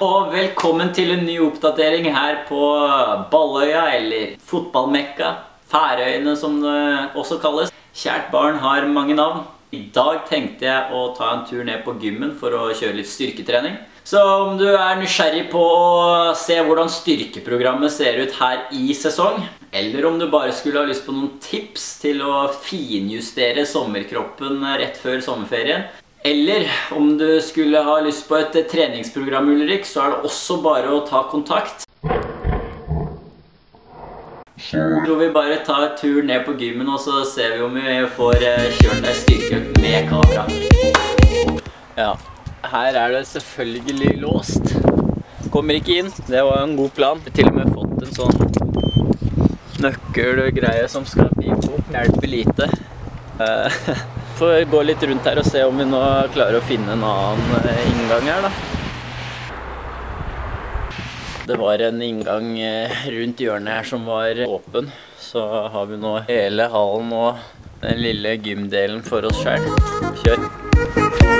og velkommen til en ny oppdatering her på Balløya, eller Fotballmekka, Færøyene som det også kalles. Kjært barn har mange navn. I dag tenkte jeg å ta en tur ned på gymmen for å kjøre litt styrketrening. Så om du er nysgjerrig på å se hvordan styrkeprogrammet ser ut her i sesong, eller om du bare skulle ha lyst på noen tips til å finjustere sommerkroppen rett før sommerferien, eller om du skulle ha lyst på et treningsprogram, Ulrik, så er det også bare å ta kontakt. Jeg tror vi bare tar en tur ned på gymmen, og så ser vi om vi får eh, kjørt ei styrkeøkt med kamera. Ja, her er det selvfølgelig låst. Kommer ikke inn. Det var en god plan. Vi har til og med fått en sånn nøkkelgreie som skal pipe opp. Hjelper lite. Får gå litt rundt her og se om vi nå klarer å finne en annen eh, inngang her, da. Det var en inngang eh, rundt hjørnet her som var åpen. Så har vi nå hele hallen og den lille gymdelen for oss sjøl. Kjør!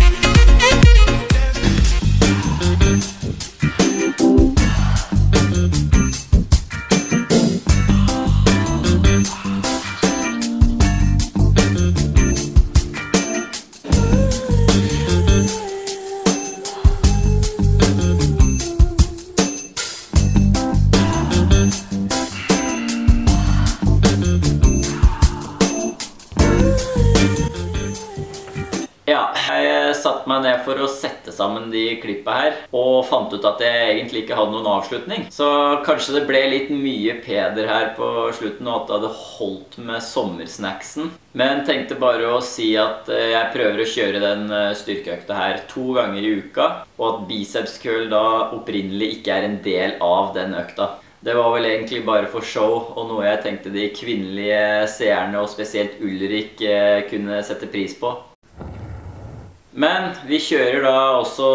satte meg ned for å sette sammen de klippa her, og fant ut at jeg egentlig ikke hadde noen avslutning. Så kanskje det ble litt mye peder her på slutten, og at det hadde holdt med sommersnacksen. Men tenkte bare å si at eh, jeg prøver å kjøre den eh, styrkeøkta her to ganger i uka, og at biceps curl da opprinnelig ikke er en del av den økta. Det var vel egentlig bare for show, og noe jeg tenkte de kvinnelige seerne, og spesielt Ulrik, eh, kunne sette pris på. Men vi kjører da også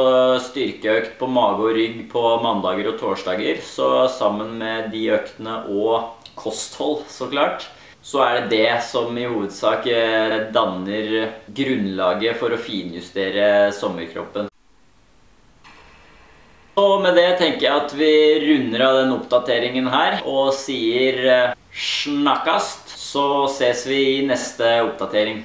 styrkeøkt på mage og rygg på mandager og torsdager. Så sammen med de øktene og kosthold, så klart, så er det det som i hovedsak eh, danner grunnlaget for å finjustere sommerkroppen. Og med det tenker jeg at vi runder av den oppdateringen her og sier eh, snakkast. Så ses vi i neste oppdatering.